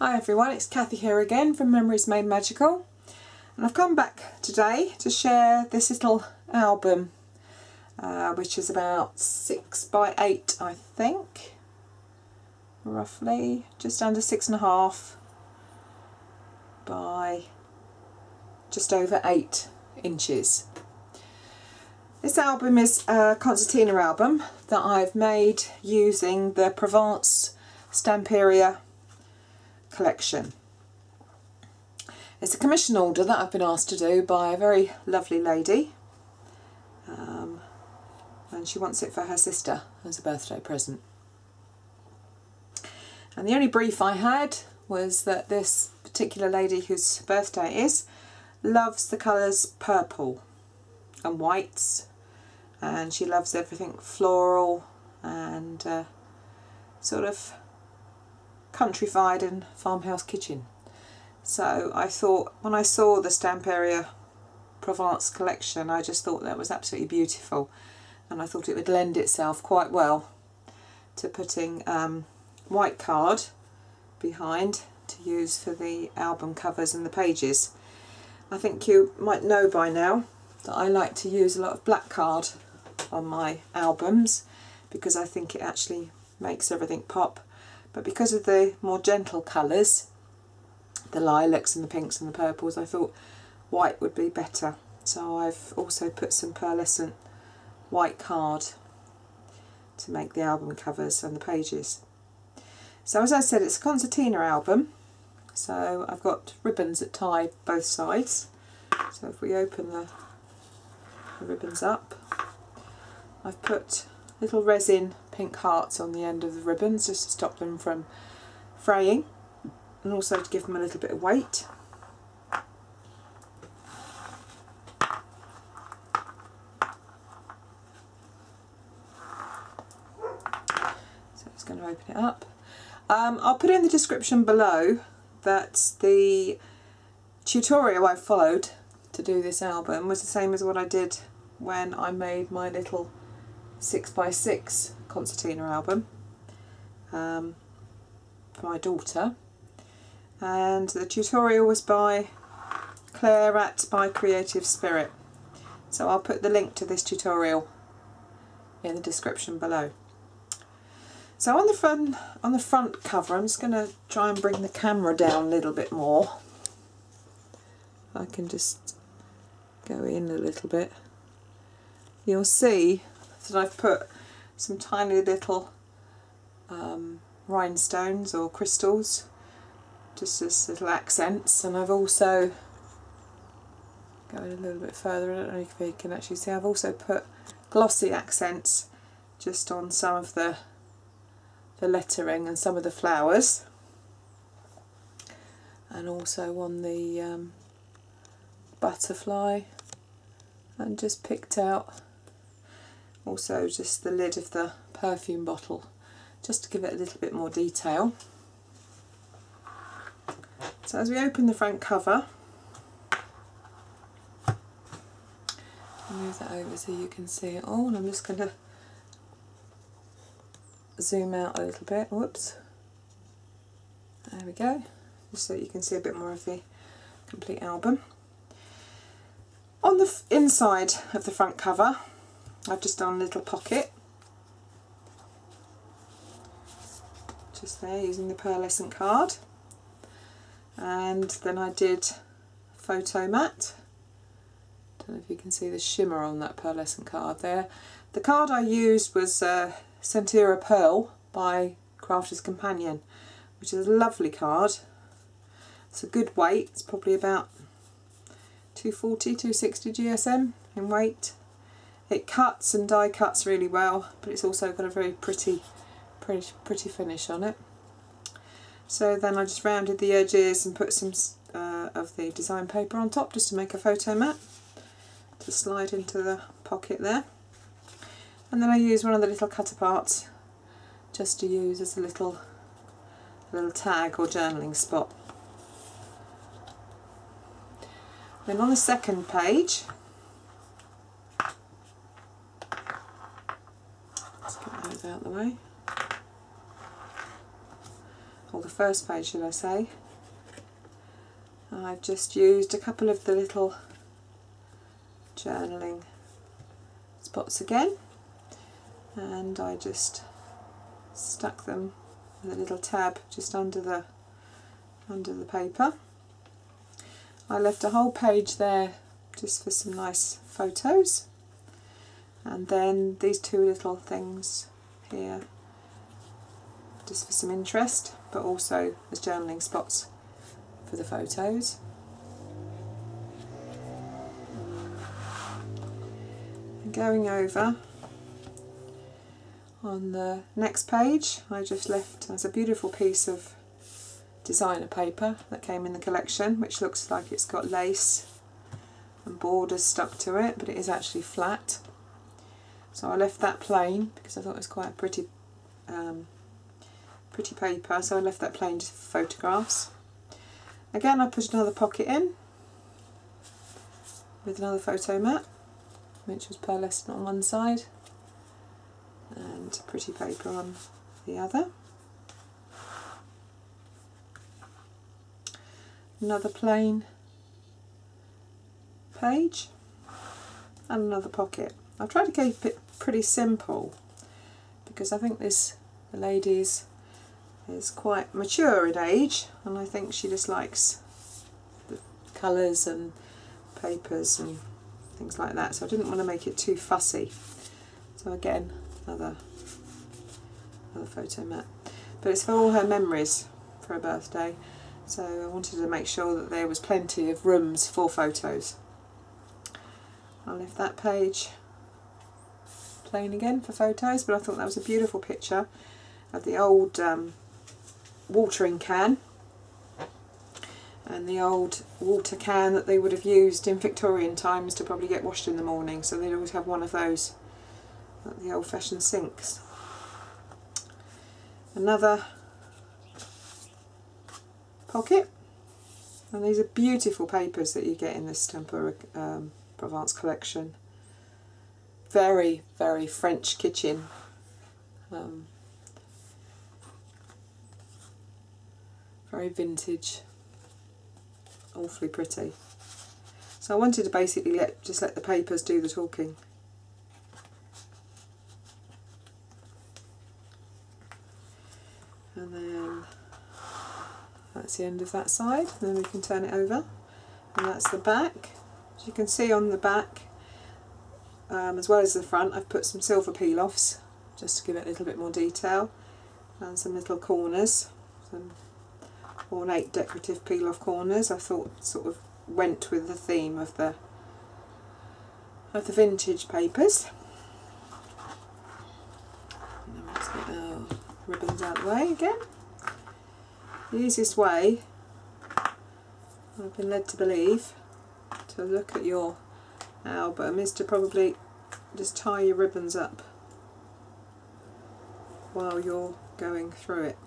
Hi everyone, it's Cathy here again from Memories Made Magical. And I've come back today to share this little album uh, which is about six by eight I think. Roughly just under six and a half by just over eight inches. This album is a concertina album that I've made using the Provence Stamperia collection. It's a commission order that I've been asked to do by a very lovely lady um, and she wants it for her sister as a birthday present. And the only brief I had was that this particular lady whose birthday is loves the colours purple and whites and she loves everything floral and uh, sort of countrified and farmhouse kitchen. So I thought when I saw the Stamperia Provence collection I just thought that was absolutely beautiful and I thought it would lend itself quite well to putting um, white card behind to use for the album covers and the pages. I think you might know by now that I like to use a lot of black card on my albums because I think it actually makes everything pop but because of the more gentle colours the lilacs and the pinks and the purples I thought white would be better. So I've also put some pearlescent white card to make the album covers and the pages. So as I said it's a concertina album. So I've got ribbons that tie both sides. So if we open the, the ribbons up I've put little resin pink hearts on the end of the ribbons just to stop them from fraying and also to give them a little bit of weight. So it's going to open it up. Um, I'll put in the description below that the tutorial I followed to do this album was the same as what I did when I made my little 6x6 concertina album um, for my daughter and the tutorial was by Clare at My Creative Spirit so I'll put the link to this tutorial in the description below. So on the front on the front cover I'm just going to try and bring the camera down a little bit more. I can just go in a little bit. You'll see that I've put some tiny little um, rhinestones or crystals just as little accents. And I've also going a little bit further, I don't know if you can actually see, I've also put glossy accents just on some of the the lettering and some of the flowers. And also on the um, butterfly. And just picked out also just the lid of the perfume bottle just to give it a little bit more detail. So as we open the front cover, move that over so you can see it all and I'm just going to zoom out a little bit, whoops, there we go, just so you can see a bit more of the complete album. On the inside of the front cover I've just done a little pocket. Just there using the pearlescent card. And then I did photo mat. Don't know if you can see the shimmer on that pearlescent card there. The card I used was uh, Centura Pearl by Crafter's Companion which is a lovely card. It's a good weight. It's probably about 240 260 GSM in weight it cuts and die cuts really well, but it's also got a very pretty, pretty, pretty finish on it. So then I just rounded the edges and put some uh, of the design paper on top just to make a photo mat to slide into the pocket there. And then I use one of the little cut aparts just to use as a little, little tag or journaling spot. Then on the second page out the way. or the first page should I say, I've just used a couple of the little journaling spots again and I just stuck them with a little tab just under the under the paper. I left a whole page there just for some nice photos and then these two little things here just for some interest but also as journaling spots for the photos. And going over on the next page I just left as a beautiful piece of designer paper that came in the collection which looks like it's got lace and borders stuck to it but it is actually flat so I left that plain because I thought it was quite a pretty um, pretty paper so I left that plain just for photographs again I put another pocket in with another photo mat which was pearlescent on one side and pretty paper on the other. Another plain page and another pocket. I've tried to keep it pretty simple because I think this lady is, is quite mature in age and I think she just likes the colours and papers and things like that. So I didn't want to make it too fussy. So again another another photo mat. But it's for all her memories for her birthday. So I wanted to make sure that there was plenty of rooms for photos. I'll leave that page plain again for photos but I thought that was a beautiful picture of the old um, watering can and the old water can that they would have used in Victorian times to probably get washed in the morning so they'd always have one of those like the old-fashioned sinks. Another pocket and these are beautiful papers that you get in this Stamperia um, Provence collection. Very, very French kitchen. Um, very vintage, awfully pretty. So I wanted to basically let just let the papers do the talking. and then that's the end of that side then we can turn it over and that's the back as you can see on the back um, as well as the front I've put some silver peel offs just to give it a little bit more detail and some little corners some ornate decorative peel off corners I thought sort of went with the theme of the of the vintage papers ribbons out the way again. The easiest way, I've been led to believe, to look at your album is to probably just tie your ribbons up while you're going through it.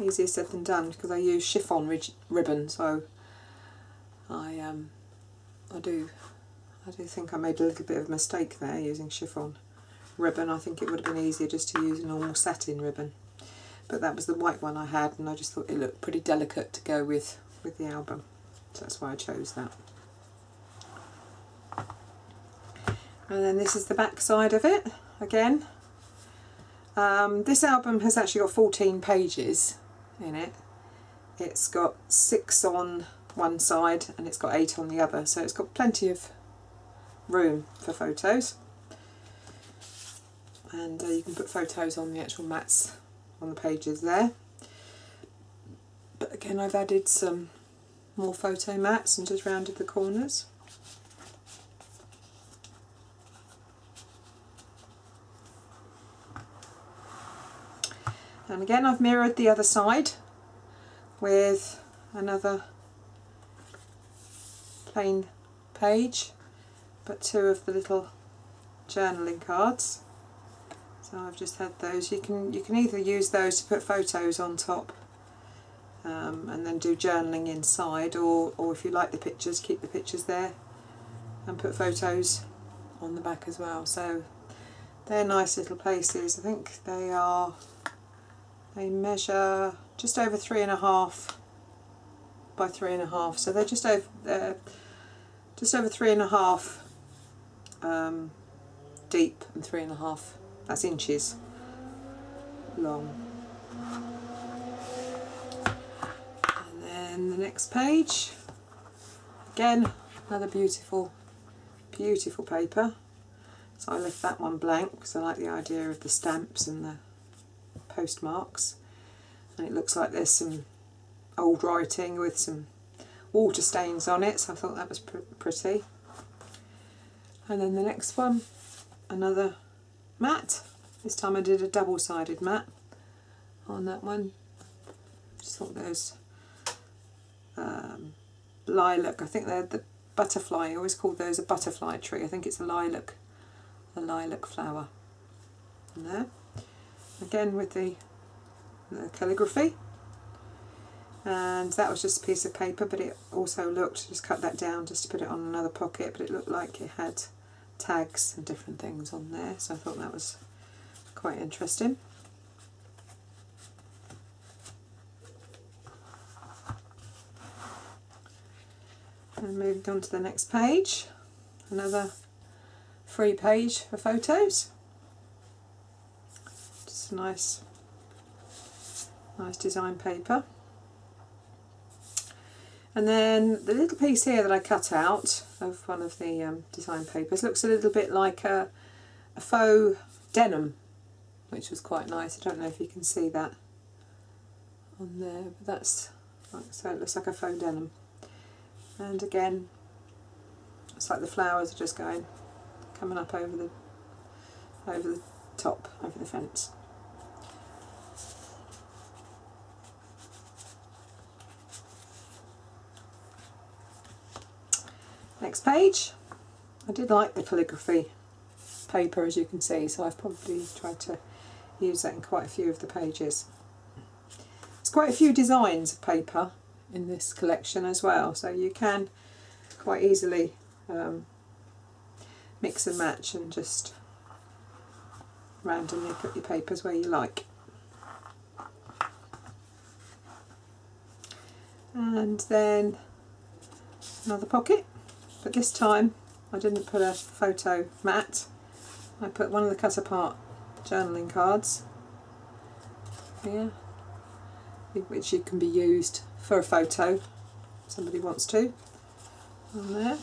Easier said than done because I use chiffon ribbon so I um I do I do think I made a little bit of a mistake there using chiffon ribbon. I think it would have been easier just to use a normal satin ribbon. But that was the white one I had and I just thought it looked pretty delicate to go with, with the album. So that's why I chose that. And then this is the back side of it again. Um, this album has actually got 14 pages in it. It's got six on one side and it's got eight on the other so it's got plenty of room for photos and uh, you can put photos on the actual mats on the pages there but again I've added some more photo mats and just rounded the corners and again I've mirrored the other side with another plain page but two of the little journaling cards. So I've just had those. You can you can either use those to put photos on top um, and then do journaling inside or, or if you like the pictures keep the pictures there and put photos on the back as well. So they're nice little places. I think they are, they measure just over three and a half by three and a half. So they're just over, they're just over three and a half um, deep and three and a half, that's inches long. And then the next page, again another beautiful, beautiful paper. So I left that one blank because I like the idea of the stamps and the postmarks. And it looks like there's some old writing with some water stains on it, so I thought that was pr pretty. And then the next one, another mat. This time I did a double-sided mat on that one. Just thought those um, lilac, I think they're the butterfly, I always call those a butterfly tree. I think it's a lilac, a lilac flower. And there. Again with the, the calligraphy. And that was just a piece of paper, but it also looked, just cut that down just to put it on another pocket, but it looked like it had tags and different things on there, so I thought that was quite interesting. And moving on to the next page, another free page for photos. Just a nice, nice design paper. And then the little piece here that I cut out of one of the um, design papers looks a little bit like a, a faux denim, which was quite nice. I don't know if you can see that on there, but that's so it looks like a faux denim and again it's like the flowers are just going coming up over the over the top over the fence. Next page. I did like the calligraphy paper as you can see so I've probably tried to use that in quite a few of the pages. There's quite a few designs of paper in this collection as well. So you can quite easily um, mix and match and just randomly put your papers where you like. And then another pocket. But this time I didn't put a photo mat. I put one of the cut apart journaling cards here which you can be used for a photo if somebody wants to. On there.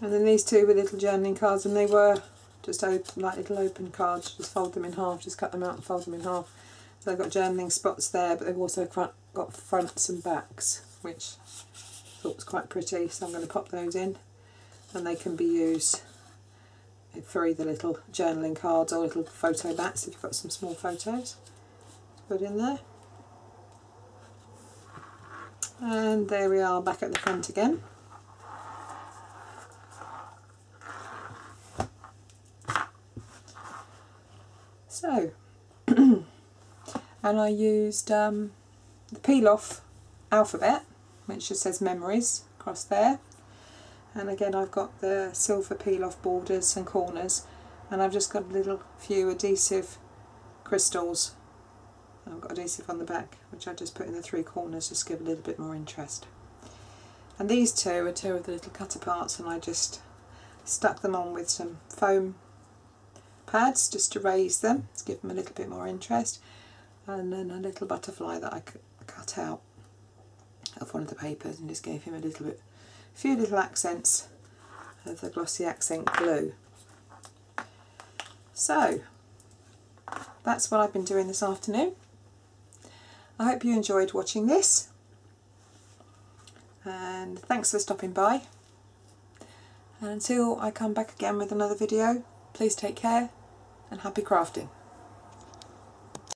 And then these two were little journaling cards and they were just open, like little open cards. Just fold them in half just cut them out and fold them in half. So they've got journaling spots there but they've also got fronts and backs which I thought was quite pretty. So I'm going to pop those in and they can be used for either little journaling cards or little photo mats if you've got some small photos. to put in there and there we are back at the front again. So, and I used um, the peel off alphabet, which just says memories across there. And again, I've got the silver peel off borders and corners, and I've just got a little few adhesive crystals I've got adhesive on the back which I just put in the three corners just to give a little bit more interest. And these two are two of the little cut aparts and I just stuck them on with some foam pads just to raise them, to give them a little bit more interest. And then a little butterfly that I cut out of one of the papers and just gave him a little bit, a few little accents of the glossy accent glue. So, that's what I've been doing this afternoon. I hope you enjoyed watching this and thanks for stopping by and until I come back again with another video please take care and happy crafting.